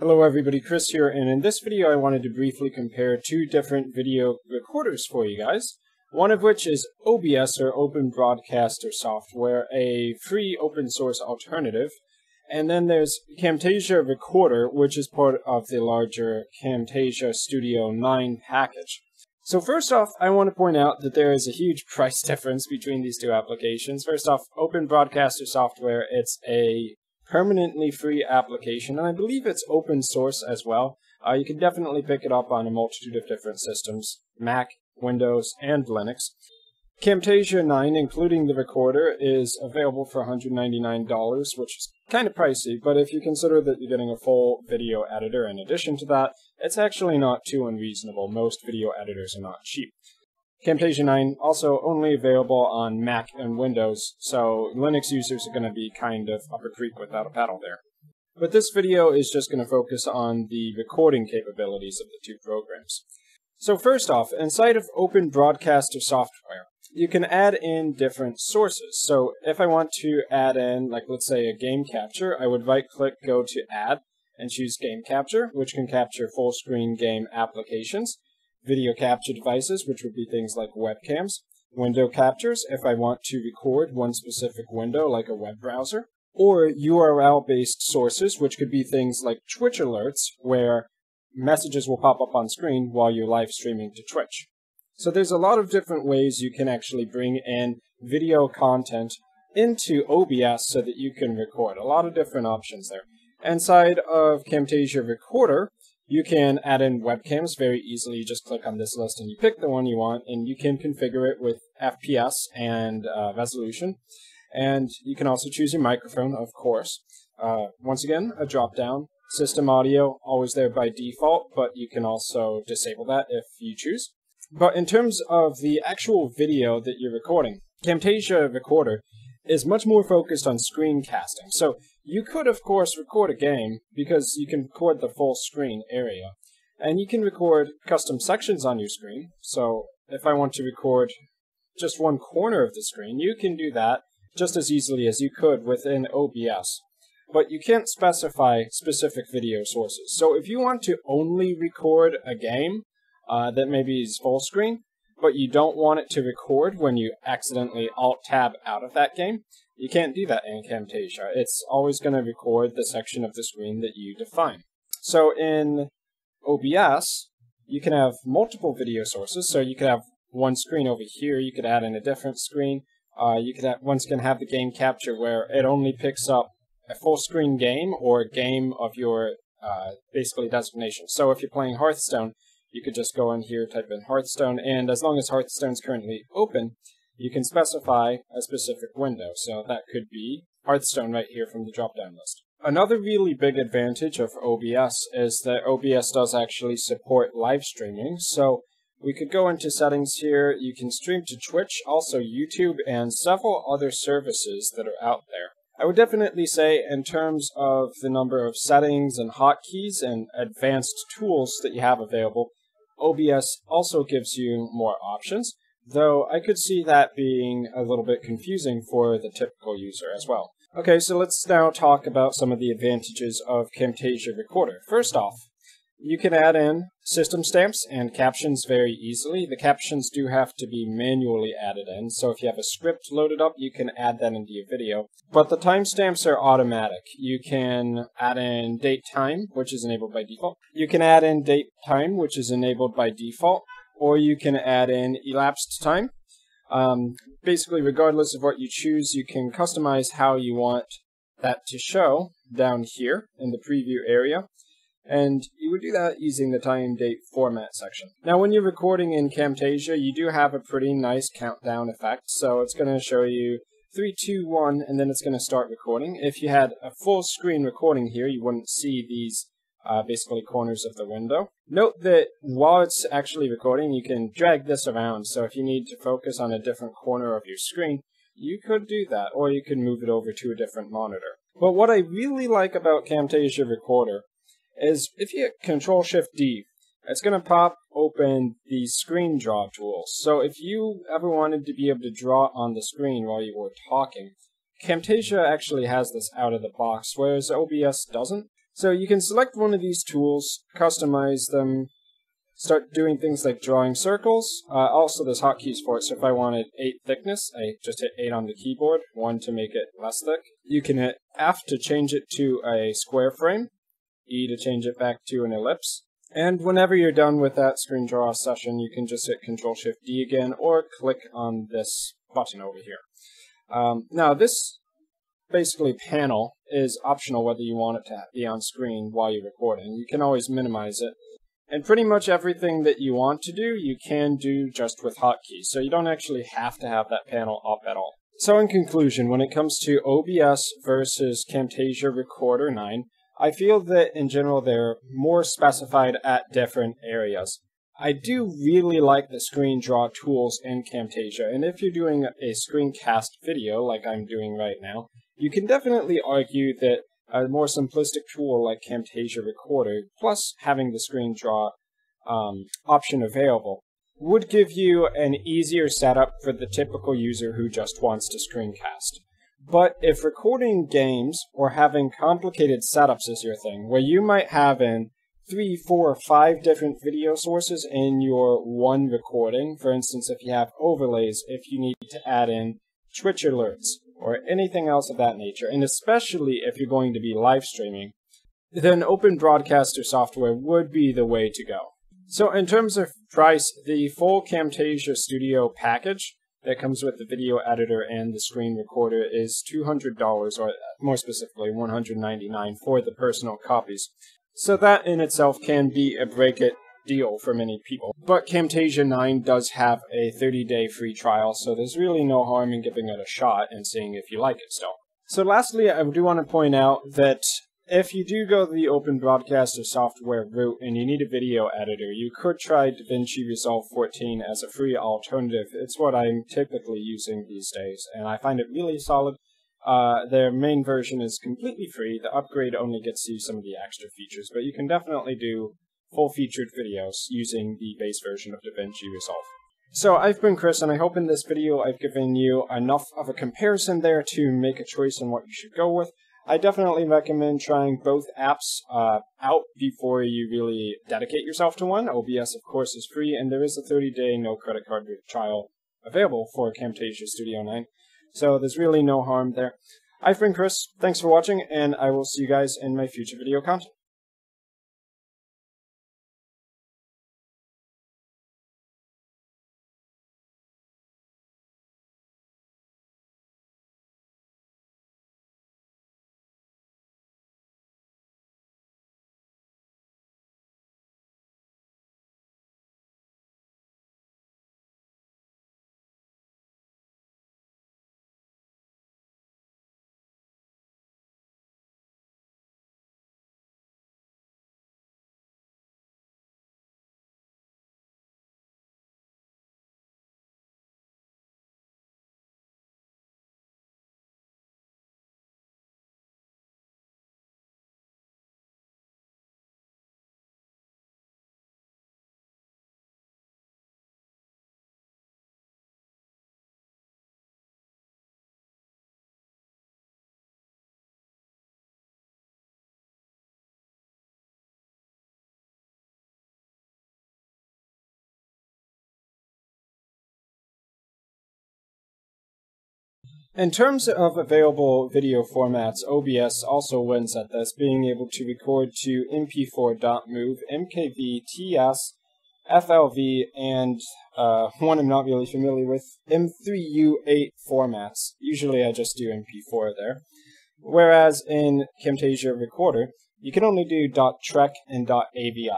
Hello everybody, Chris here, and in this video I wanted to briefly compare two different video recorders for you guys. One of which is OBS, or Open Broadcaster Software, a free open source alternative. And then there's Camtasia Recorder, which is part of the larger Camtasia Studio 9 package. So first off, I want to point out that there is a huge price difference between these two applications. First off, Open Broadcaster Software, it's a permanently free application, and I believe it's open source as well. Uh, you can definitely pick it up on a multitude of different systems Mac, Windows, and Linux. Camtasia 9, including the recorder, is available for $199, which is kind of pricey, but if you consider that you're getting a full video editor in addition to that, it's actually not too unreasonable. Most video editors are not cheap. Camtasia 9 also only available on Mac and Windows, so Linux users are going to be kind of up a creek without a paddle there. But this video is just going to focus on the recording capabilities of the two programs. So first off, inside of Open Broadcaster software, you can add in different sources. So if I want to add in, like let's say a game capture, I would right click, go to add, and choose game capture, which can capture full screen game applications video capture devices, which would be things like webcams, window captures if I want to record one specific window like a web browser, or URL based sources, which could be things like Twitch alerts, where messages will pop up on screen while you're live streaming to Twitch. So there's a lot of different ways you can actually bring in video content into OBS so that you can record. A lot of different options there. Inside of Camtasia Recorder, you can add in webcams very easily. You just click on this list and you pick the one you want, and you can configure it with FPS and uh, resolution. And you can also choose your microphone, of course. Uh, once again, a drop down. System audio, always there by default, but you can also disable that if you choose. But in terms of the actual video that you're recording, Camtasia Recorder is much more focused on screencasting. So you could, of course, record a game because you can record the full screen area. And you can record custom sections on your screen. So if I want to record just one corner of the screen, you can do that just as easily as you could within OBS. But you can't specify specific video sources. So if you want to only record a game uh, that maybe is full screen, but you don't want it to record when you accidentally alt tab out of that game, you can't do that in Camtasia. It's always going to record the section of the screen that you define. So in OBS, you can have multiple video sources. So you could have one screen over here. You could add in a different screen. Uh, you could have, once again have the game capture where it only picks up a full screen game or a game of your uh, basically designation. So if you're playing Hearthstone, you could just go in here, type in Hearthstone, and as long as Hearthstone's currently open, you can specify a specific window. So that could be Hearthstone right here from the drop-down list. Another really big advantage of OBS is that OBS does actually support live streaming. So we could go into settings here. You can stream to Twitch, also YouTube, and several other services that are out there. I would definitely say, in terms of the number of settings and hotkeys and advanced tools that you have available, OBS also gives you more options, though I could see that being a little bit confusing for the typical user as well. Okay, so let's now talk about some of the advantages of Camtasia Recorder. First off, you can add in system stamps and captions very easily. The captions do have to be manually added in, so if you have a script loaded up, you can add that into your video. But the timestamps are automatic. You can add in date time, which is enabled by default. You can add in date time, which is enabled by default, or you can add in elapsed time. Um, basically, regardless of what you choose, you can customize how you want that to show down here in the preview area and you would do that using the time date format section. Now when you're recording in Camtasia, you do have a pretty nice countdown effect, so it's going to show you 3, 2, 1, and then it's going to start recording. If you had a full screen recording here, you wouldn't see these uh, basically corners of the window. Note that while it's actually recording, you can drag this around, so if you need to focus on a different corner of your screen, you could do that, or you can move it over to a different monitor. But what I really like about Camtasia Recorder is if you hit Control Shift D, it's going to pop open the screen draw tool. So if you ever wanted to be able to draw on the screen while you were talking, Camtasia actually has this out of the box, whereas OBS doesn't. So you can select one of these tools, customize them, start doing things like drawing circles. Uh, also, there's hotkeys for it, so if I wanted 8 thickness, I just hit 8 on the keyboard, 1 to make it less thick. You can hit F to change it to a square frame, E to change it back to an ellipse. And whenever you're done with that screen draw session, you can just hit Control Shift D again, or click on this button over here. Um, now, this basically panel is optional whether you want it to be on screen while you're recording. You can always minimize it and pretty much everything that you want to do, you can do just with hotkeys. So you don't actually have to have that panel up at all. So in conclusion, when it comes to OBS versus Camtasia Recorder 9, I feel that in general they're more specified at different areas. I do really like the screen draw tools in Camtasia, and if you're doing a screencast video like I'm doing right now, you can definitely argue that a more simplistic tool like Camtasia Recorder, plus having the screen draw um, option available, would give you an easier setup for the typical user who just wants to screencast. But if recording games or having complicated setups is your thing, where you might have in three, four, five different video sources in your one recording, for instance, if you have overlays, if you need to add in Twitch alerts, or anything else of that nature, and especially if you're going to be live streaming, then Open Broadcaster software would be the way to go. So in terms of price, the full Camtasia Studio package that comes with the video editor and the screen recorder is $200, or more specifically $199 for the personal copies. So that in itself can be a break it deal for many people. But Camtasia 9 does have a 30 day free trial, so there's really no harm in giving it a shot and seeing if you like it still. So, lastly, I do want to point out that if you do go the open broadcaster software route and you need a video editor, you could try DaVinci Resolve 14 as a free alternative. It's what I'm typically using these days, and I find it really solid. Uh, their main version is completely free. The upgrade only gets you some of the extra features, but you can definitely do full featured videos using the base version of DaVinci Resolve. So I've been Chris, and I hope in this video I've given you enough of a comparison there to make a choice on what you should go with. I definitely recommend trying both apps uh, out before you really dedicate yourself to one. OBS, of course, is free, and there is a 30-day no credit card trial available for Camtasia Studio 9. So there's really no harm there. I've been Chris, thanks for watching, and I will see you guys in my future video content. In terms of available video formats, OBS also wins at this, being able to record to MP4.mov, MKV, TS, FLV, and uh, one I'm not really familiar with, M3U8 formats. Usually I just do MP4 there. Whereas in Camtasia Recorder, you can only do .trec and .avi.